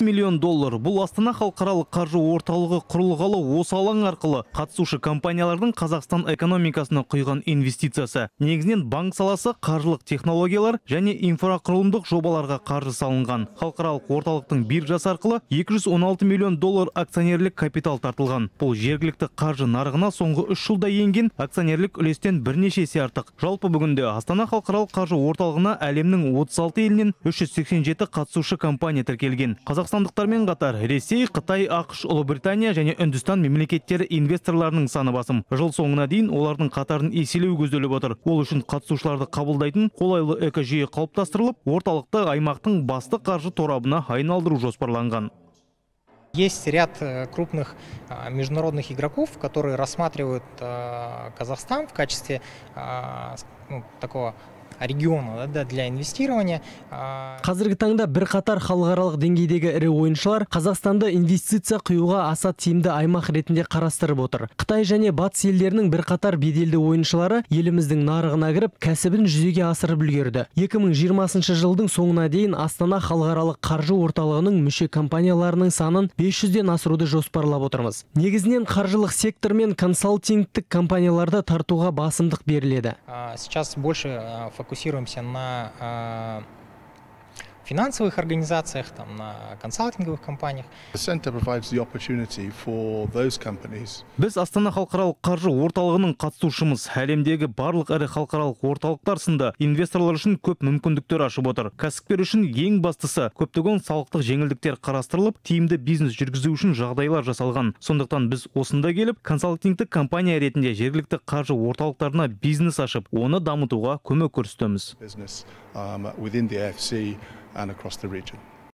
миллион доллар. Бұл астана халықаралық қаржы орталығы құрылғалы осы алаң арқылы қатысушы компаниялардың қазақстан экономикасына құйған инвестициясы. Негізінен банк саласы қаржылық технологиялар және инфрақұрылымдық жобаларға қаржы салынған. Халықаралық орталықтың биржасы арқылы 216 миллион доллар акционерлік капитал тартылған. Бұл жергілікті қаржы нарығына соңғы үш жылда енген акционерлік үлестен бірнеше есе артық. Жалпы бүгінде астана халықаралық қаржы орталығына әлемнің 36 елінен 387 қатысушы компания тіркелген. Қазақстандықтармен қатар ресей қытай ақш ұлыбритания және үндістан мемлекеттері инвесторларының саны басым жыл соңына дейін олардың қатарын еселеу көзделіп отыр. Ол үшін қатысушыларды қабылдайтын қолайлы экожүйе қалыптастырылып орталықты аймақтың басты қаржы торабына айналдыру жоспарланған. Есть ряд э, крупных а, международных игроков, которые рассматривают а, Казахстан в качестве ну, такого региона да, для инвестирования. Қазіргі таңда бірқатар халықаралық деңгейдегі ірі ойыншылар қазақстанды инвестиция құюға аса тиімді аймақ ретінде қарастырып отыр. Қытай және батыс елдерінің бірқатар беделді ойыншылары еліміздің нарығына кіріп кәсібін жүзеге асырып үлгерді. 2020 жылдың соңына дейін астана халықаралық қаржы орталығының мүше компанияларының санын 500-ден асыруды жоспарлап отырмыз. Негізінен қаржылық сектор мен консалтингтік компанияларды тартуға басымдық беріледі. Сейчас больше фокусируемся на а, финансовых организациях, там, на консалтинговых компаниях. The center provides the opportunity for those companies. Біз астана халықаралық қаржы орталығының қатысушымыз. Әлемдегі барлық ірі халықаралық орталықтар сынды инвесторлар үшін көп мүмкіндіктер ашып отыр. Кәсіпкер үшін ең бастысы көптеген салықтық жеңілдіктер қарастырылып тиімді бизнес жүргізу үшін жағдайлар жасалған. Сондықтан біз осында келіп консалтингтік компания ретінде жергілікті қаржы орталықтарына бизнес ашып оны дамытуға көмек көрсетеміз. Um, within the AFC and across the region.